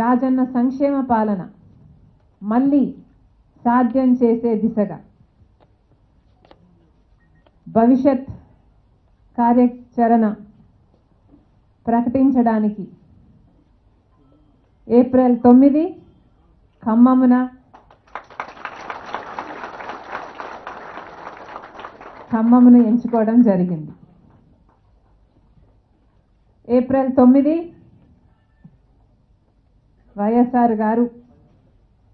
రాజన్న సంక్షేమ పాలన మళ్ళీ సాధ్యం చేసే దిశగా. భవిష్యత్ కార్యాచరణ ప్రకటించడానికి ఏప్రిల్ తొమ్మిది ఖమ్మమున ఖమ్మమును ఎంచుకోవడం జరిగింది. ఏప్రిల్ తొమ్మిది వైఎస్ఆర్ గారు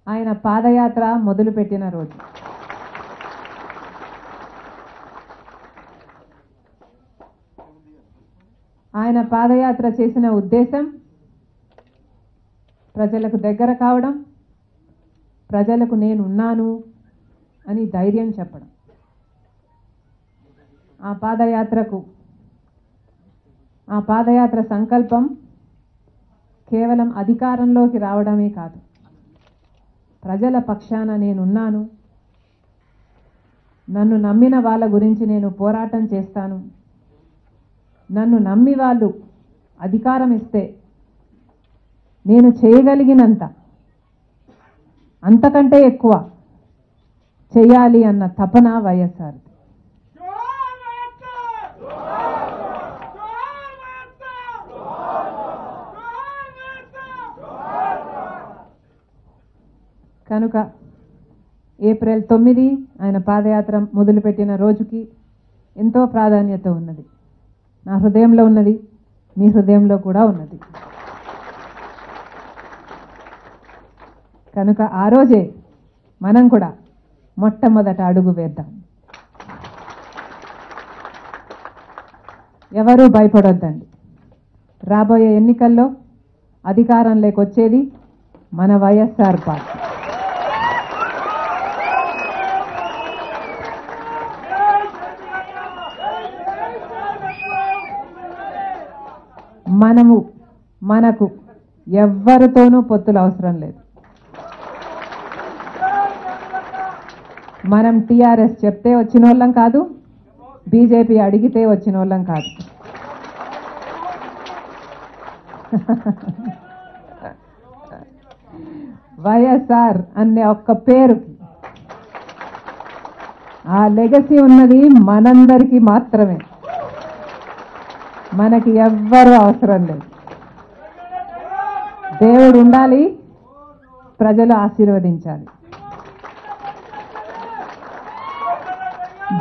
ఆయన పాదయాత్ర మొదలుపెట్టిన రోజు. ఆయన పాదయాత్ర చేసిన ఉద్దేశం ప్రజలకు దగ్గర కావడం ప్రజలకు నేనున్నాను అని ధైర్యం చెప్పడం. ఆ పాదయాత్రకు ఆ పాదయాత్ర సంకల్పం కేవలం అధికారంలోకి రావడమే కాదు. ప్రజల పక్షాన నేనున్నాను. నన్ను నమ్మిన వాళ్ళ గురించి నేను పోరాటం చేస్తాను. నన్ను నమ్మి వాళ్ళు అధికారం ఇస్తే నేను చేయగలిగినంత అంతకంటే ఎక్కువ చేయాలి అన్న తపన వైఎస్ఆర్ కనుక ఏప్రిల్ తొమ్మిది ఆయన పాదయాత్ర మొదలుపెట్టిన రోజుకి ఎంతో ప్రాధాన్యత ఉన్నది. నా హృదయంలో ఉన్నది మీ హృదయంలో కూడా ఉన్నది. కనుక ఆ రోజే మనం కూడా మొట్టమొదట అడుగు వేద్దాం. ఎవరూ భయపడొద్దండి. రాబోయే ఎన్నికల్లో అధికారం లేకొచ్చేది మన వైఎస్ఆర్ పార్టీ. మనము మనకు ఎవ్వరితోనూ పొత్తులు అవసరం లేదు. మనం టీఆర్ఎస్ చెప్తే వచ్చిన వాళ్ళం కాదు బీజేపీ అడిగితే వచ్చిన వాళ్ళం కాదు. వైఎస్ఆర్ అనే ఒక్క పేరుకి ఆ లెగసీ ఉన్నది మనందరికీ మాత్రమే. మనకి ఎవ్వరు అవసరం లేదు. దేవుడు ఉండాలి ప్రజలు ఆశీర్వదించాలి.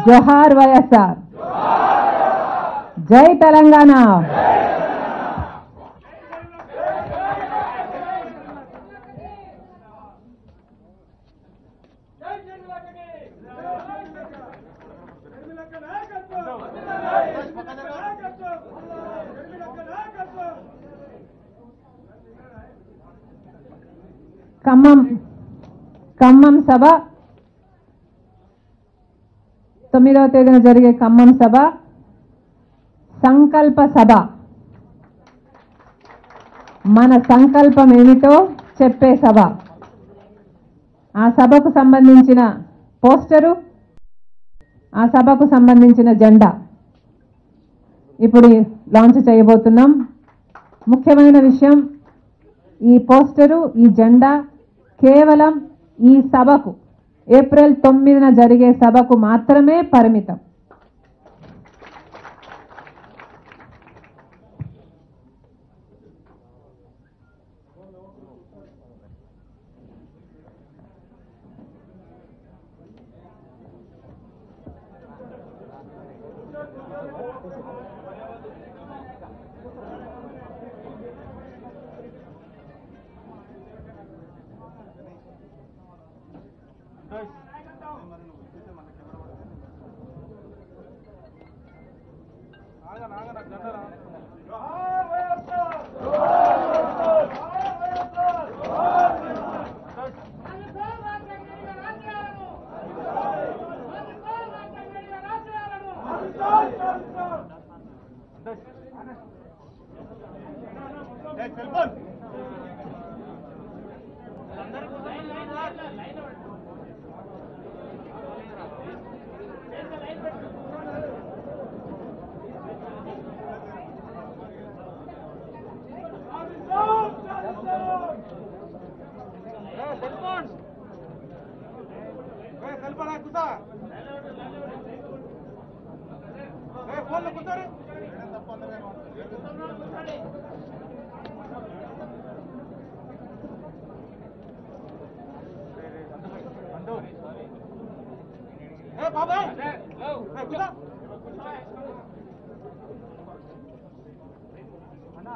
జోహార్ వైఎస్ఆర్. జై తెలంగాణ. ఖమ్మం ఖమ్మం సభ. తొమ్మిదవ తేదీన జరిగే ఖమ్మం సభ. సంకల్ప సభ. మన సంకల్పం ఏమిటో చెప్పే సభ. ఆ సభకు సంబంధించిన పోస్టరు ఆ సభకు సంబంధించిన జెండా. ఇప్పుడు లాంచ్ చేయబోతున్నాం. ముఖ్యమైన విషయం ఈ పోస్టరు ఈ జెండా కేవలం ఈ సభకు ఏప్రిల్ తొమ్మిదిన జరిగే సభకు మాత్రమే పరిమితం. అందరూ లైన్ లైన్ లైన్ కలపరా కుసా ఫోన్లో కూర్చోరు. ఏ బాబాయ్. కుసా అన్నా.